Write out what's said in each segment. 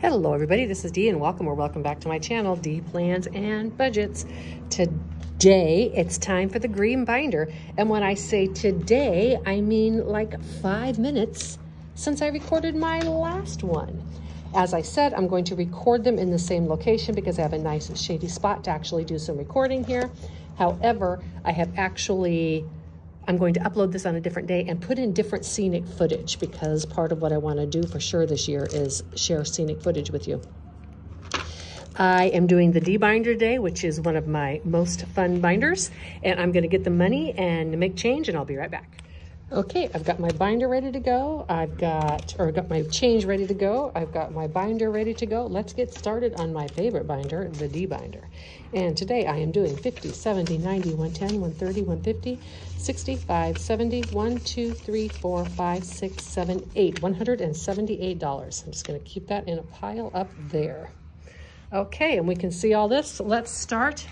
Hello everybody, this is Dee and welcome or welcome back to my channel, Dee Plans and Budgets. Today, it's time for the green binder. And when I say today, I mean like five minutes since I recorded my last one. As I said, I'm going to record them in the same location because I have a nice shady spot to actually do some recording here. However, I have actually I'm going to upload this on a different day and put in different scenic footage because part of what I want to do for sure this year is share scenic footage with you. I am doing the D-binder day, which is one of my most fun binders, and I'm going to get the money and make change, and I'll be right back. Okay, I've got my binder ready to go. I've got, or I've got my change ready to go. I've got my binder ready to go. Let's get started on my favorite binder, the D binder. And today I am doing 50, 70, 90, 110, 130, 150, 65, 70, 1, 2, 3, 4, 5, 6, 7, 8, $178. I'm just gonna keep that in a pile up there. Okay, and we can see all this. Let's start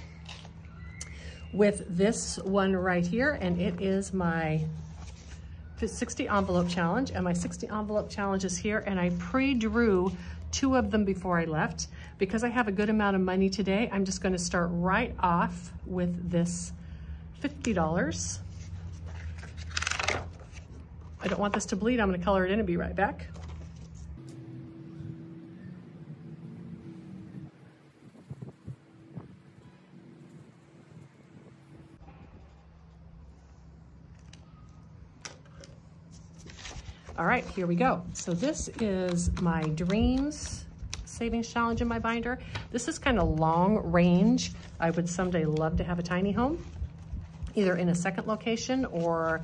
with this one right here, and it is my 60 envelope challenge and my 60 envelope challenge is here and I pre-drew two of them before I left. Because I have a good amount of money today, I'm just gonna start right off with this $50. I don't want this to bleed. I'm gonna color it in and be right back. All right, here we go. So this is my Dreams Savings Challenge in my binder. This is kind of long range. I would someday love to have a tiny home, either in a second location or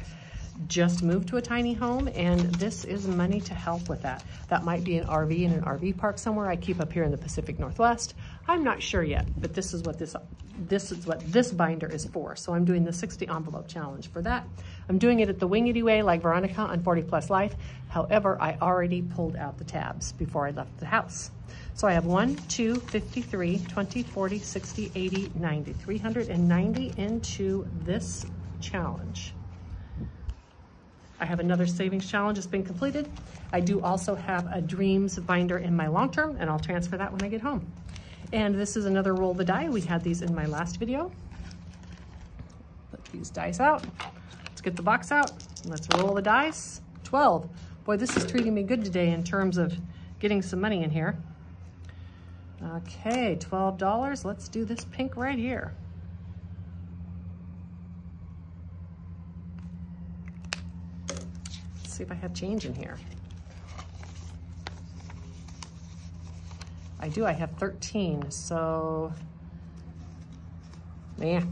just moved to a tiny home and this is money to help with that. That might be an RV in an RV park somewhere I keep up here in the Pacific Northwest. I'm not sure yet, but this is what this this is what this binder is for. So I'm doing the 60 envelope challenge for that. I'm doing it at the Wingity way like Veronica on 40 Plus Life. However, I already pulled out the tabs before I left the house. So I have 1, 2, 53, 20, 40, 60, 80, 90, 390 into this challenge. I have another savings challenge that's been completed. I do also have a dreams binder in my long term and I'll transfer that when I get home. And this is another roll the die. We had these in my last video. Put these dice out. Let's get the box out. Let's roll the dice. 12. Boy, this is treating me good today in terms of getting some money in here. Okay, $12. Let's do this pink right here. See if I have change in here. I do, I have 13, so, yeah.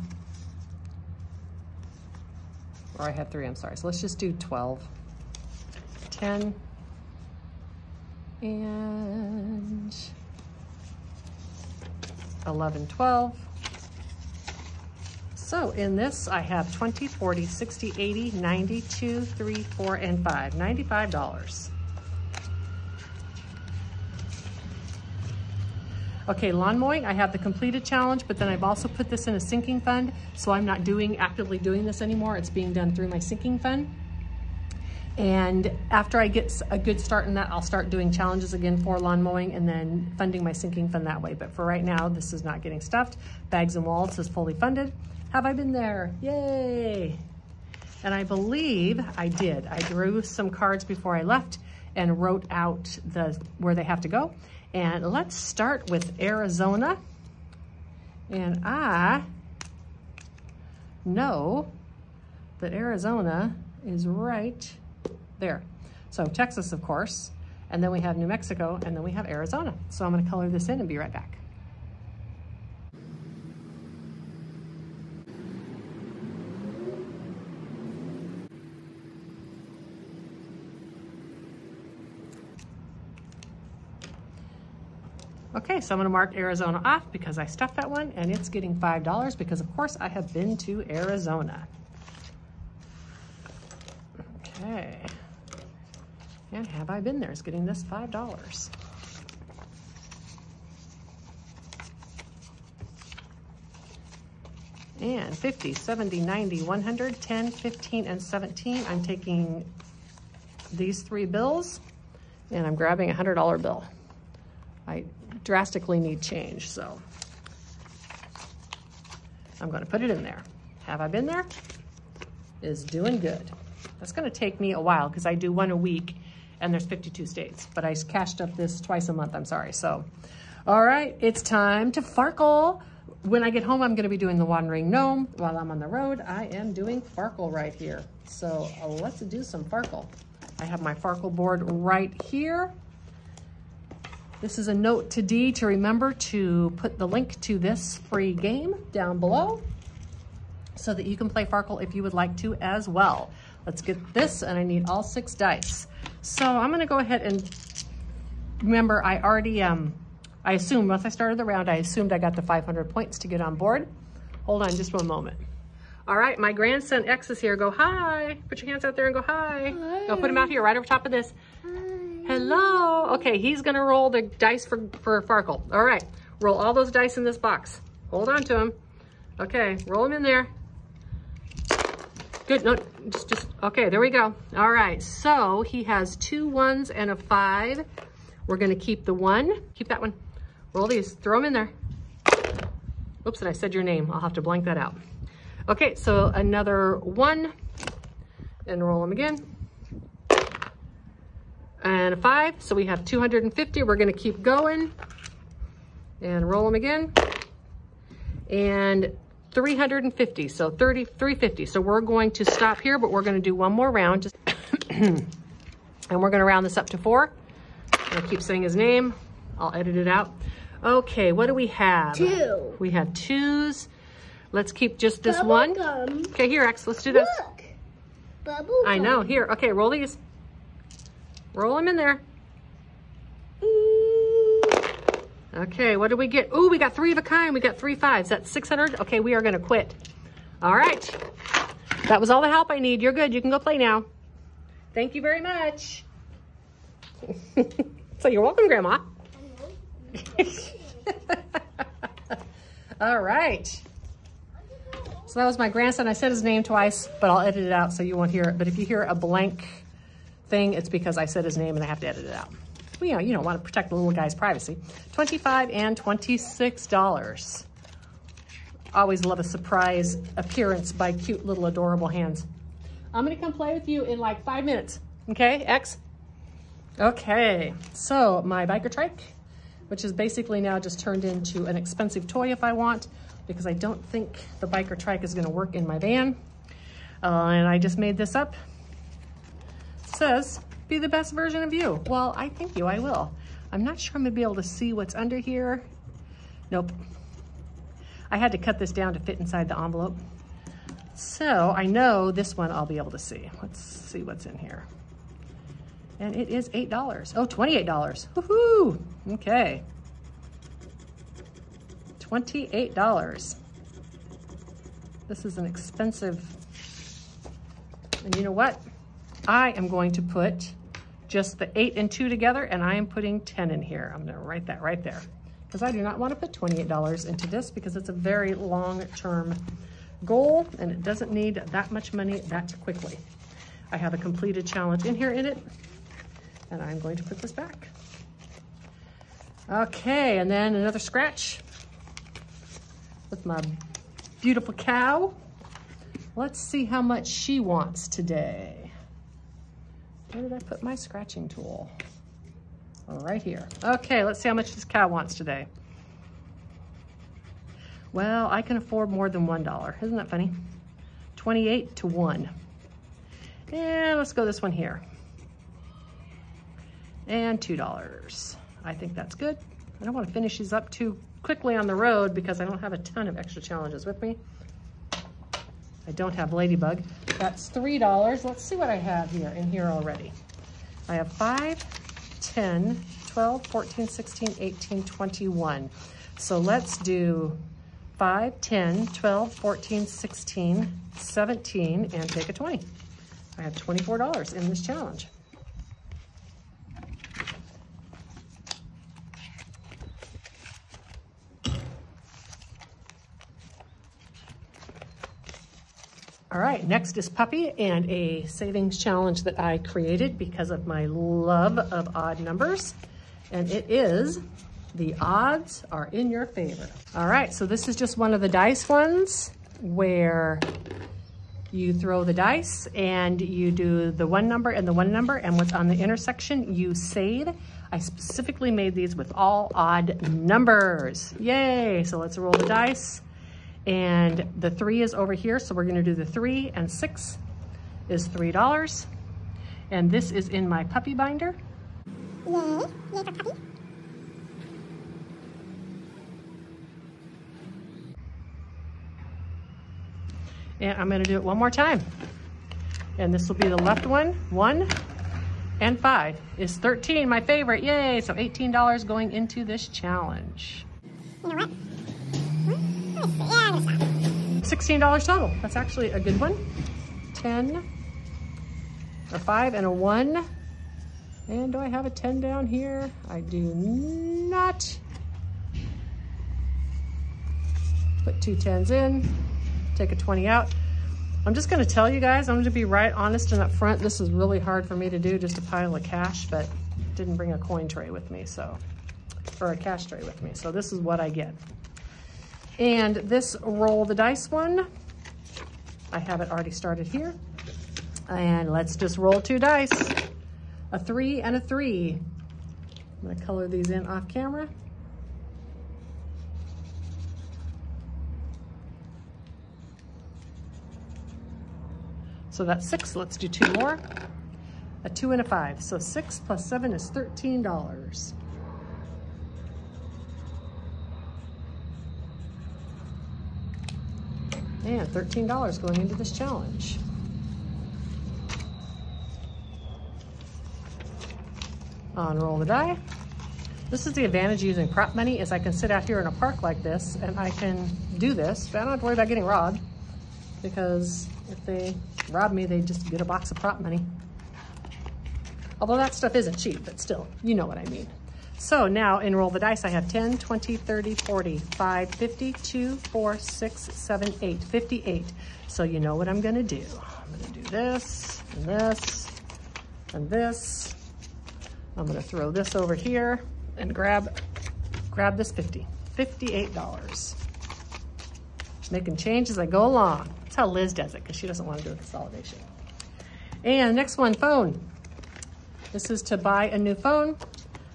Or I have three, I'm sorry. So let's just do 12. 10, and 11, 12. So in this, I have 20, 40, 60, 80, 90, 2, 3, 4, and 5. $95. Okay, lawn mowing, I have the completed challenge, but then I've also put this in a sinking fund, so I'm not doing actively doing this anymore. It's being done through my sinking fund. And after I get a good start in that, I'll start doing challenges again for lawn mowing and then funding my sinking fund that way. But for right now, this is not getting stuffed. Bags and Walls is fully funded. Have I been there? Yay. And I believe I did. I drew some cards before I left and wrote out the where they have to go. And let's start with Arizona. And I know that Arizona is right there. So Texas, of course, and then we have New Mexico, and then we have Arizona. So I'm gonna color this in and be right back. Okay, so I'm gonna mark Arizona off because I stuffed that one and it's getting $5 because of course I have been to Arizona. Okay. And have I been there? It's getting this $5. And 50, 70, 90, 100, 10, 15, and 17. I'm taking these three bills and I'm grabbing a $100 bill. I drastically need change, so I'm gonna put it in there. Have I been there? Is doing good. That's gonna take me a while because I do one a week and there's 52 states, but I cashed up this twice a month, I'm sorry. So, all right, it's time to Farkle. When I get home, I'm gonna be doing the Wandering Gnome. While I'm on the road, I am doing Farkle right here. So let's do some Farkle. I have my Farkle board right here. This is a note to Dee to remember to put the link to this free game down below so that you can play Farkle if you would like to as well. Let's get this, and I need all six dice. So I'm gonna go ahead and, remember I already, um, I assumed, once I started the round, I assumed I got the 500 points to get on board. Hold on just one moment. All right, my grandson X is here. Go hi. Put your hands out there and go hi. hi. Go put him out here right over top of this. Hello. Okay, he's gonna roll the dice for, for Farkle. All right, roll all those dice in this box. Hold on to them. Okay, roll them in there. Good, no, just, just, okay, there we go. All right, so he has two ones and a five. We're gonna keep the one, keep that one. Roll these, throw them in there. Oops, and I said your name. I'll have to blank that out. Okay, so another one and roll them again and a five. So we have 250. We're gonna keep going and roll them again. And 350, so 30, 350. So we're going to stop here, but we're gonna do one more round. Just and we're gonna round this up to four. i keep saying his name. I'll edit it out. Okay, what do we have? Two. We have twos. Let's keep just this Bubble one. Gum. Okay, here, X, let's do this. Look. Bubble I know, here. Okay, roll these. Roll them in there. Okay, what did we get? Oh, we got three of a kind. We got three fives. That's 600. Okay, we are going to quit. All right. That was all the help I need. You're good. You can go play now. Thank you very much. so you're welcome, Grandma. all right. So that was my grandson. I said his name twice, but I'll edit it out so you won't hear it. But if you hear a blank thing, it's because I said his name and I have to edit it out. Well, you know, you don't want to protect the little guy's privacy. 25 and $26. Always love a surprise appearance by cute little adorable hands. I'm gonna come play with you in like five minutes. Okay, X? Okay, so my biker trike, which is basically now just turned into an expensive toy if I want, because I don't think the biker trike is gonna work in my van. Uh, and I just made this up says, be the best version of you. Well, I thank you, I will. I'm not sure I'm gonna be able to see what's under here. Nope. I had to cut this down to fit inside the envelope. So I know this one I'll be able to see. Let's see what's in here. And it is $8. Oh, $28. Woohoo! Okay. $28. This is an expensive, and you know what? I am going to put just the eight and two together and I am putting 10 in here. I'm gonna write that right there because I do not wanna put $28 into this because it's a very long-term goal and it doesn't need that much money that quickly. I have a completed challenge in here in it and I'm going to put this back. Okay, and then another scratch with my beautiful cow. Let's see how much she wants today. Where did I put my scratching tool? Right here. Okay, let's see how much this cow wants today. Well, I can afford more than $1. Isn't that funny? 28 to 1. And let's go this one here. And $2. I think that's good. I don't want to finish these up too quickly on the road because I don't have a ton of extra challenges with me. I don't have Ladybug. That's $3. Let's see what I have here in here already. I have 5, 10, 12, 14, 16, 18, 21. So let's do 5, 10, 12, 14, 16, 17, and take a 20. I have $24 in this challenge. All right, next is Puppy and a savings challenge that I created because of my love of odd numbers. And it is The odds are in your favor. All right, so this is just one of the dice ones where you throw the dice and you do the one number and the one number and what's on the intersection you save. I specifically made these with all odd numbers. Yay, so let's roll the dice. And the three is over here, so we're gonna do the three and six is $3. And this is in my puppy binder. Yay. Yay for puppy. And I'm gonna do it one more time. And this will be the left one, one and five is 13, my favorite, yay. So $18 going into this challenge. You know what? Hmm? Let me see. Yeah, I'm gonna stop. $16 total, that's actually a good one. 10, a five and a one. And do I have a 10 down here? I do not. Put two tens in, take a 20 out. I'm just gonna tell you guys, I'm gonna be right honest and up front. This is really hard for me to do, just a pile of cash, but didn't bring a coin tray with me, so, or a cash tray with me. So this is what I get. And this roll the dice one, I have it already started here. And let's just roll two dice. A three and a three. I'm gonna color these in off camera. So that's six, let's do two more. A two and a five, so six plus seven is $13. And $13 going into this challenge. On roll the die. This is the advantage of using prop money is I can sit out here in a park like this and I can do this, but I don't have to worry about getting robbed because if they rob me, they just get a box of prop money. Although that stuff isn't cheap, but still, you know what I mean. So now in roll the dice, I have 10, 20, 30, 40, 5, 50, 2, 4, 6, 7, 8, 58. So you know what I'm gonna do. I'm gonna do this, and this, and this. I'm gonna throw this over here and grab, grab this 50, $58. Making change as I go along. That's how Liz does it, because she doesn't want to do a consolidation. And next one, phone. This is to buy a new phone.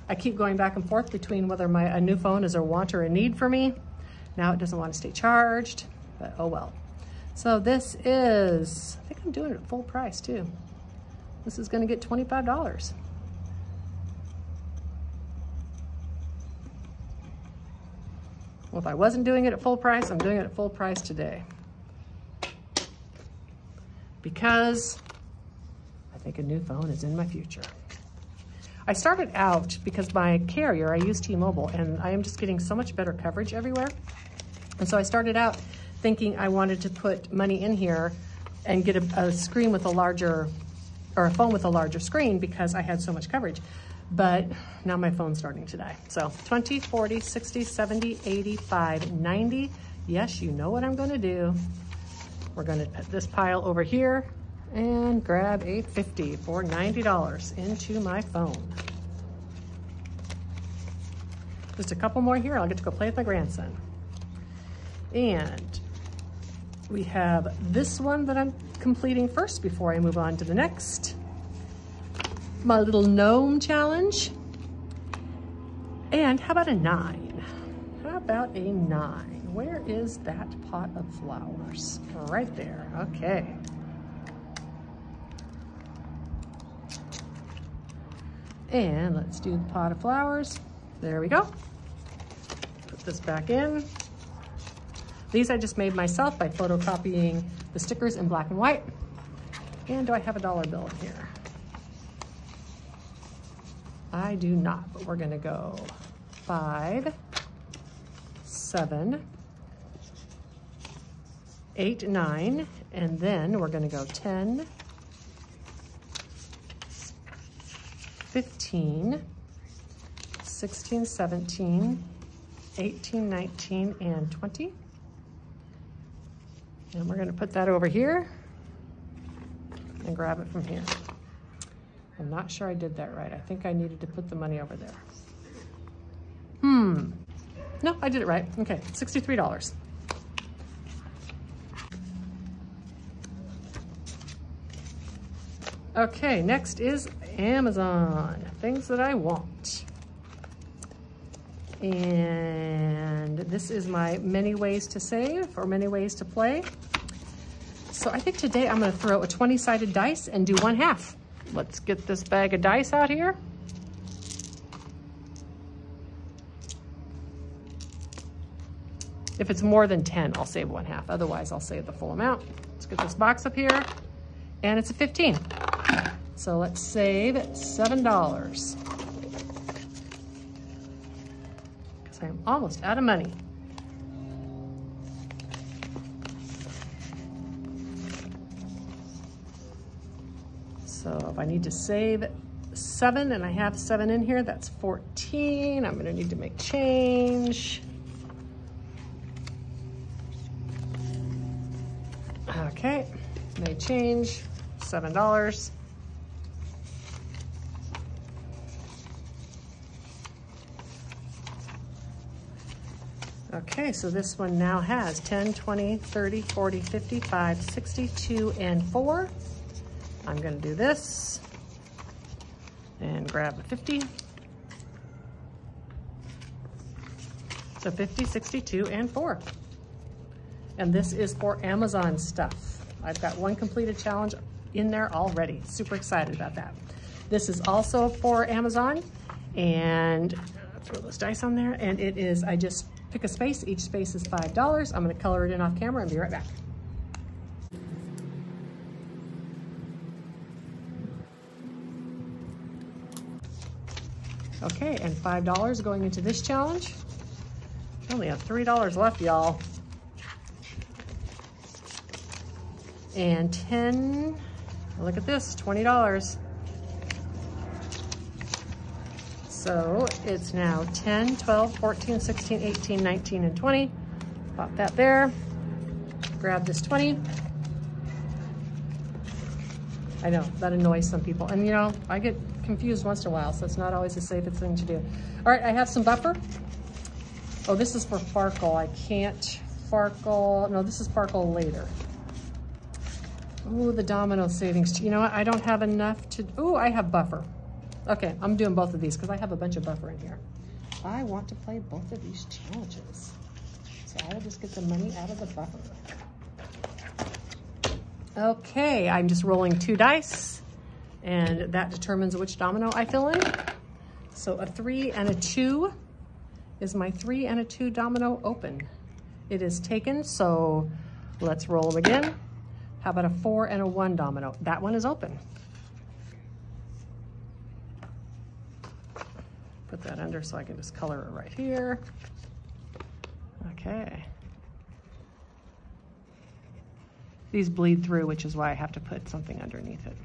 I keep going back and forth between whether my a new phone is a want or a need for me. Now it doesn't want to stay charged, but oh well. So this is, I think I'm doing it at full price too. This is gonna get $25. Well, if I wasn't doing it at full price, I'm doing it at full price today. Because I think a new phone is in my future. I started out because my carrier, I use T-Mobile, and I am just getting so much better coverage everywhere. And so I started out thinking I wanted to put money in here and get a, a screen with a larger, or a phone with a larger screen because I had so much coverage. But now my phone's starting to die. So 20, 40, 60, 70, 85, 90. Yes, you know what I'm gonna do. We're gonna put this pile over here and grab a 50 for $90 into my phone. Just a couple more here. I'll get to go play with my grandson. And we have this one that I'm completing first before I move on to the next. My little gnome challenge. And how about a nine? How about a nine? Where is that pot of flowers? Right there, okay. And let's do the pot of flowers. There we go. Put this back in. These I just made myself by photocopying the stickers in black and white. And do I have a dollar bill in here? I do not, but we're gonna go five, seven, eight, nine, and then we're gonna go 10, 15, 16, 17, 18, 19, and 20. And we're gonna put that over here and grab it from here. I'm not sure I did that right. I think I needed to put the money over there. Hmm, No, I did it right. Okay, $63. Okay, next is Amazon. Things that I want. And this is my many ways to save or many ways to play. So I think today I'm gonna throw a 20-sided dice and do one half. Let's get this bag of dice out here. If it's more than 10, I'll save one half. Otherwise, I'll save the full amount. Let's get this box up here. And it's a 15. So let's save $7. Because I'm almost out of money. So if I need to save seven and I have seven in here, that's 14. I'm gonna need to make change. Okay, made change, $7. Okay, so this one now has 10, 20, 30, 40, 55, 62, and 4. I'm going to do this and grab a 50. So 50, 62, and 4. And this is for Amazon stuff. I've got one completed challenge in there already. Super excited about that. This is also for Amazon and throw those dice on there. And it is, I just pick a space. Each space is $5. I'm gonna color it in off camera and be right back. Okay, and $5 going into this challenge. Only have $3 left, y'all. And 10, look at this, $20. So it's now 10, 12, 14, 16, 18, 19, and 20. Pop that there. Grab this 20. I know, that annoys some people. And you know, I get confused once in a while, so it's not always the safest thing to do. All right, I have some buffer. Oh, this is for Farkle. I can't Farkle. No, this is Farkle later. Ooh, the domino savings. You know what? I don't have enough to, ooh, I have buffer. Okay, I'm doing both of these because I have a bunch of buffer in here. I want to play both of these challenges. So I will just get the money out of the buffer. Okay, I'm just rolling two dice and that determines which domino I fill in. So a three and a two is my three and a two domino open. It is taken, so let's roll them again. How about a four and a one domino? That one is open. Put that under so I can just color it right here. Okay. These bleed through, which is why I have to put something underneath it.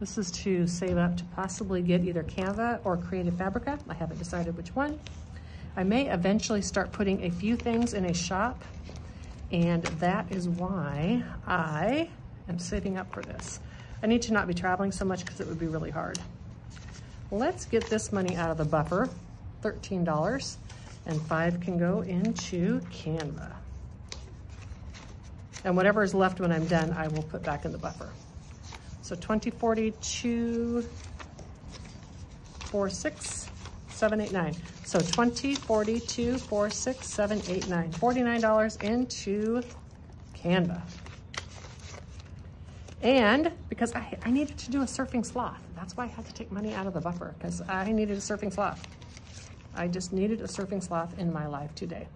This is to save up to possibly get either Canva or Creative Fabrica. I haven't decided which one. I may eventually start putting a few things in a shop and that is why I am saving up for this. I need to not be traveling so much because it would be really hard. Let's get this money out of the buffer, $13, and five can go into Canva. And whatever is left when I'm done, I will put back in the buffer. So 2042, 4, 6, 7, 8, 9. So 20, 42, 4, 6, 7, 8, 9. $49 into Canva. And because I, I needed to do a surfing sloth. That's why I had to take money out of the buffer because I needed a surfing sloth. I just needed a surfing sloth in my life today.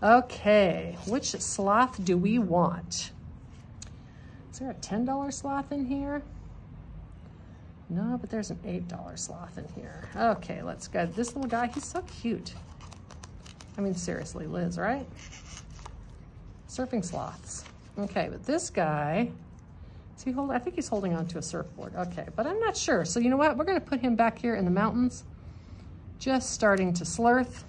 Okay, which sloth do we want? Is there a $10 sloth in here? No, but there's an $8 sloth in here. Okay, let's go. This little guy, he's so cute. I mean, seriously, Liz, right? Surfing sloths. Okay, but this guy, he hold, I think he's holding on to a surfboard. Okay, but I'm not sure. So you know what? We're gonna put him back here in the mountains, just starting to slurth,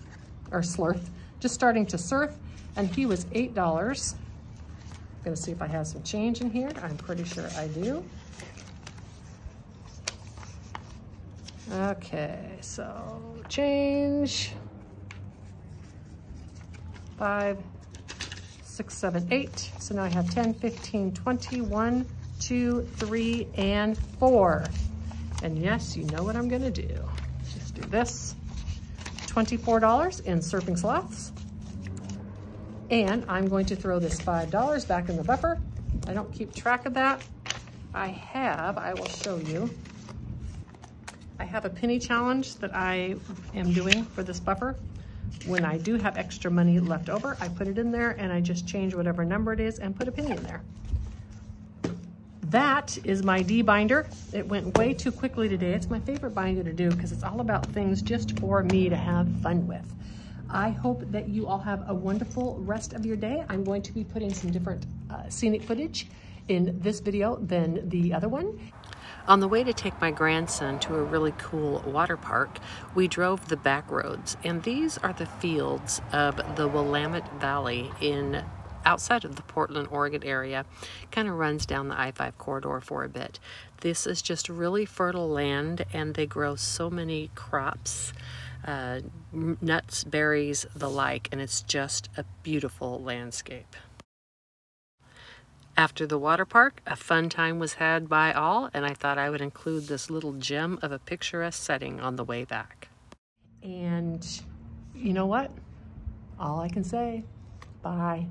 or slurth, just starting to surf, and he was $8. I'm gonna see if I have some change in here. I'm pretty sure I do. Okay, so change. Five, six, seven, eight. So now I have 10, 15, 20, 1, 2, 3, and 4. And yes, you know what I'm gonna do. Just do this. $24 in surfing sloths. And I'm going to throw this $5 back in the buffer. I don't keep track of that. I have, I will show you. I have a penny challenge that I am doing for this buffer. When I do have extra money left over, I put it in there and I just change whatever number it is and put a penny in there. That is my D binder. It went way too quickly today. It's my favorite binder to do because it's all about things just for me to have fun with. I hope that you all have a wonderful rest of your day. I'm going to be putting some different uh, scenic footage in this video than the other one. On the way to take my grandson to a really cool water park, we drove the back roads, and these are the fields of the Willamette Valley in outside of the Portland, Oregon area. Kind of runs down the I-5 corridor for a bit. This is just really fertile land, and they grow so many crops uh, nuts, berries, the like, and it's just a beautiful landscape. After the water park, a fun time was had by all, and I thought I would include this little gem of a picturesque setting on the way back. And you know what? All I can say, bye.